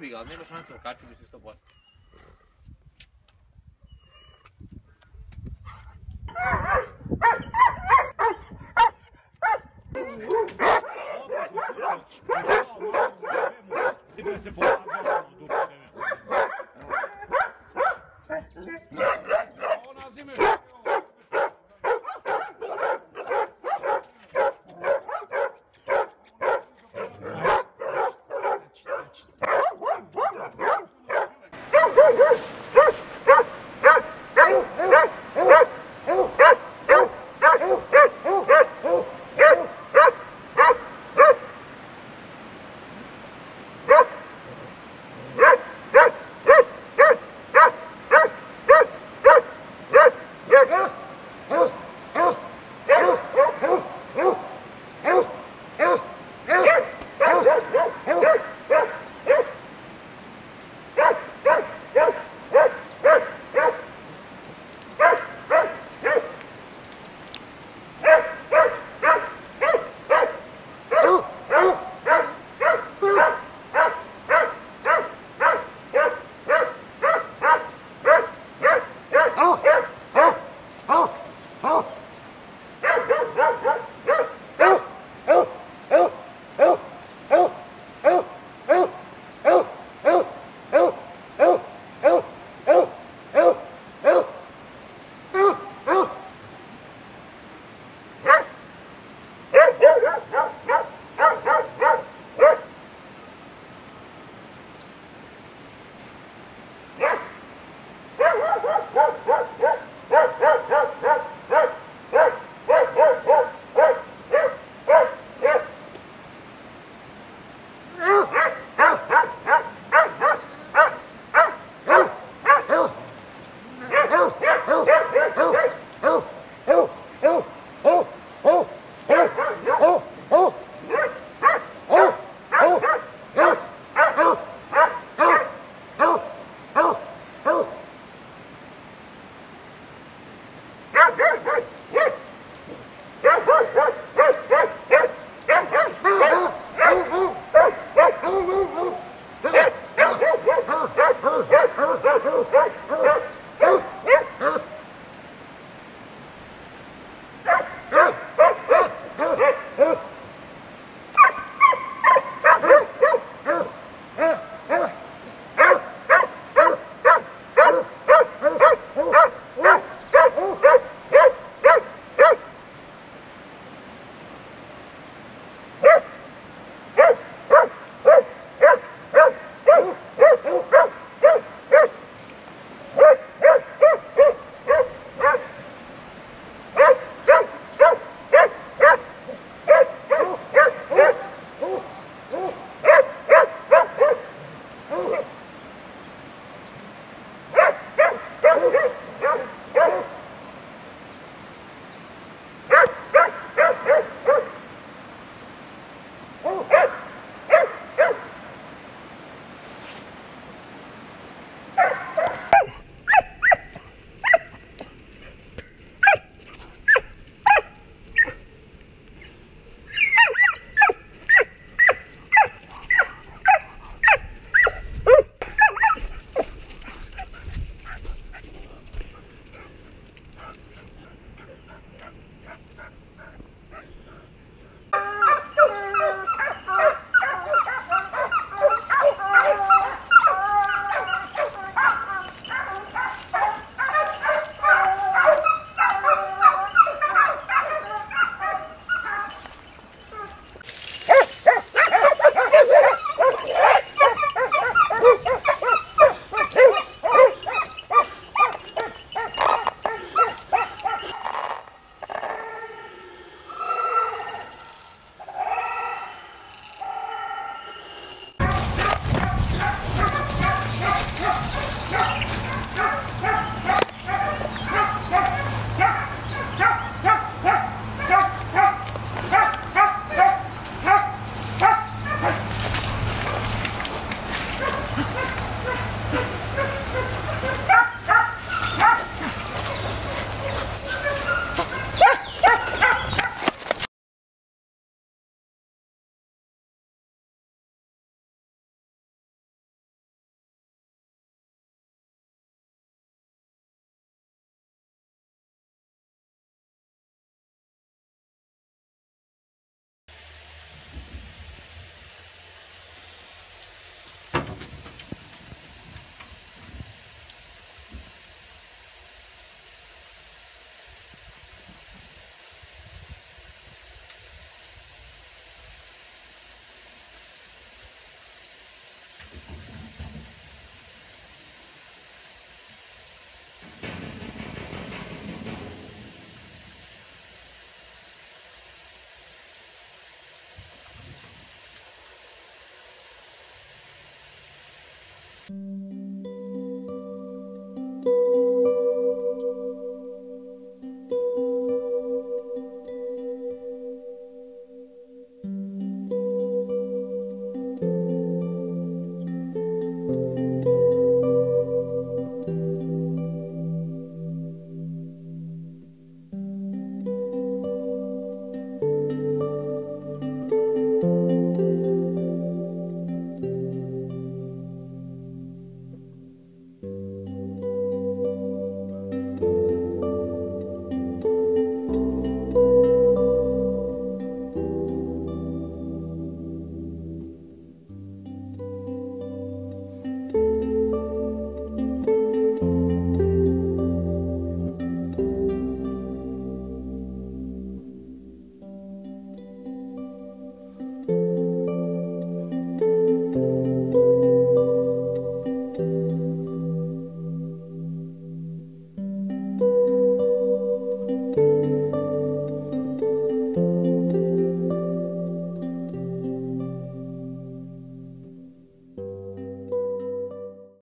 Bi ga, ali nema šanse, kačio bi se 100%. Ona zime...